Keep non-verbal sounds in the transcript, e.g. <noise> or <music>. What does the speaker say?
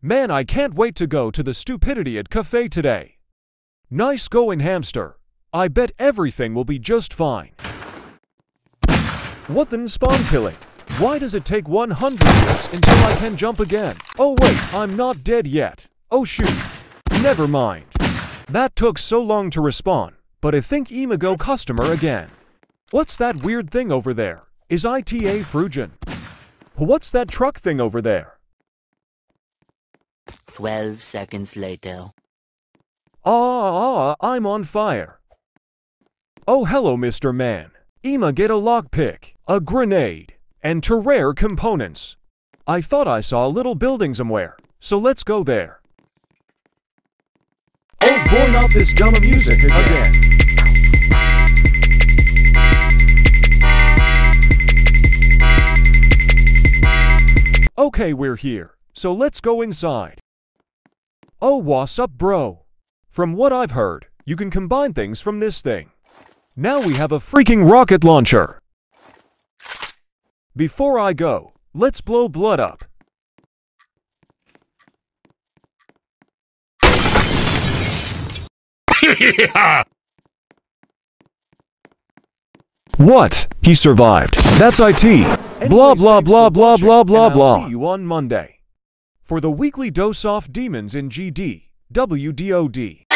Man, I can't wait to go to the Stupid Idiot Cafe today. Nice going, hamster. I bet everything will be just fine. What then spawn killing? Why does it take 100 years until I can jump again? Oh wait, I'm not dead yet. Oh shoot. Never mind. That took so long to respawn, but I think Imago customer again. What's that weird thing over there? Is ITA Frugen? What's that truck thing over there? 12 seconds later. Ah, ah, I'm on fire. Oh, hello, Mr. Man. Ima get a lockpick, a grenade, and two rare components. I thought I saw a little building somewhere, so let's go there. Oh boy, not this dumb music again. Okay, we're here, so let's go inside. Oh, what's up, bro? From what I've heard, you can combine things from this thing. Now we have a freaking rocket launcher. Before I go, let's blow blood up. <laughs> What? He survived. That's IT. Blah Anyways, blah thanks blah blah blah blah blah. see you on Monday for the weekly dose off demons in GD WDOD.